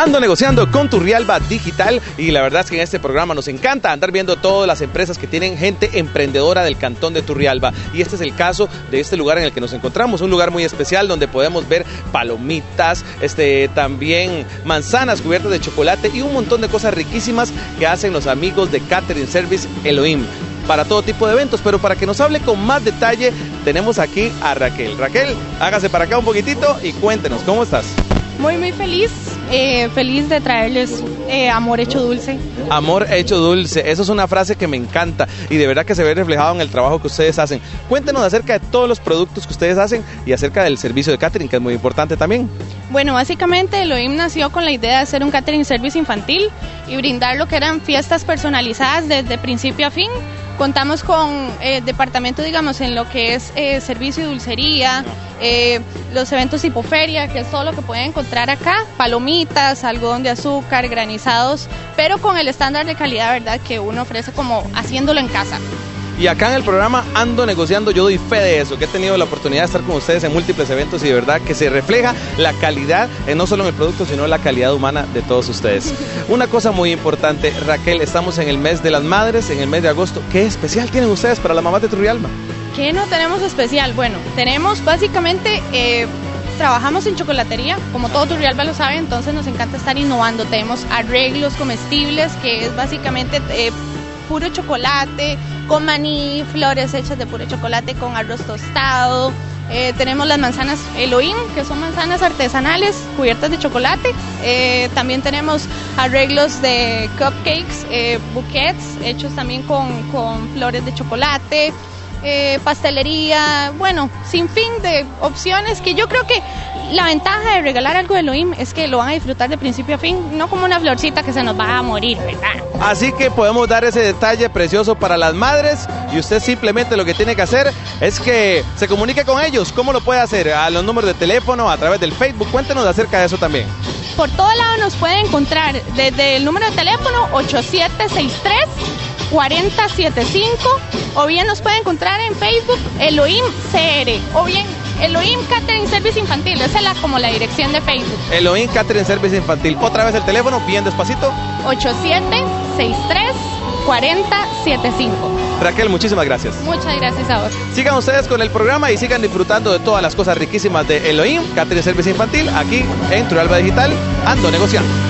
Ando negociando con Turrialba Digital y la verdad es que en este programa nos encanta andar viendo todas las empresas que tienen gente emprendedora del cantón de Turrialba. Y este es el caso de este lugar en el que nos encontramos, un lugar muy especial donde podemos ver palomitas, este, también manzanas cubiertas de chocolate y un montón de cosas riquísimas que hacen los amigos de Catering Service Elohim para todo tipo de eventos, pero para que nos hable con más detalle tenemos aquí a Raquel. Raquel, hágase para acá un poquitito y cuéntenos, ¿cómo estás? Muy, muy feliz, eh, feliz de traerles eh, amor hecho dulce. Amor hecho dulce, eso es una frase que me encanta y de verdad que se ve reflejado en el trabajo que ustedes hacen. Cuéntenos acerca de todos los productos que ustedes hacen y acerca del servicio de catering, que es muy importante también. Bueno, básicamente Elohim nació con la idea de hacer un catering service infantil y brindar lo que eran fiestas personalizadas desde principio a fin Contamos con eh, departamento, digamos, en lo que es eh, servicio y dulcería, eh, los eventos tipo feria, que es todo lo que pueden encontrar acá, palomitas, algodón de azúcar, granizados, pero con el estándar de calidad, ¿verdad?, que uno ofrece como haciéndolo en casa. Y acá en el programa Ando Negociando, yo doy fe de eso, que he tenido la oportunidad de estar con ustedes en múltiples eventos y de verdad que se refleja la calidad, eh, no solo en el producto, sino la calidad humana de todos ustedes. Una cosa muy importante, Raquel, estamos en el mes de las madres, en el mes de agosto. ¿Qué especial tienen ustedes para la mamá de Turrialba? ¿Qué no tenemos especial? Bueno, tenemos básicamente... Eh, trabajamos en chocolatería, como todo Turrialba lo sabe, entonces nos encanta estar innovando. Tenemos arreglos comestibles, que es básicamente eh, puro chocolate, con maní, flores hechas de puro chocolate con arroz tostado. Eh, tenemos las manzanas Elohim, que son manzanas artesanales cubiertas de chocolate. Eh, también tenemos arreglos de cupcakes, eh, bouquets hechos también con, con flores de chocolate. pastelería, bueno, sin fin de opciones que yo creo que la ventaja de regalar algo de Elohim es que lo van a disfrutar de principio a fin, no como una florcita que se nos va a morir, ¿verdad? Así que podemos dar ese detalle precioso para las madres y usted simplemente lo que tiene que hacer es que se comunique con ellos. ¿Cómo lo puede hacer? A los números de teléfono, a través del Facebook. Cuéntenos acerca de eso también. Por todo lado nos puede encontrar desde el número de teléfono 8763 4075 o bien nos puede encontrar en Facebook Elohim CR o bien Elohim Catering Service Infantil, esa es la, como la dirección de Facebook. Elohim Catering Service Infantil. Otra vez el teléfono, bien despacito. 8763 4075. Raquel, muchísimas gracias. Muchas gracias a vos. Sigan ustedes con el programa y sigan disfrutando de todas las cosas riquísimas de Elohim Catering Service Infantil aquí en Turalba Digital. Ando negociando.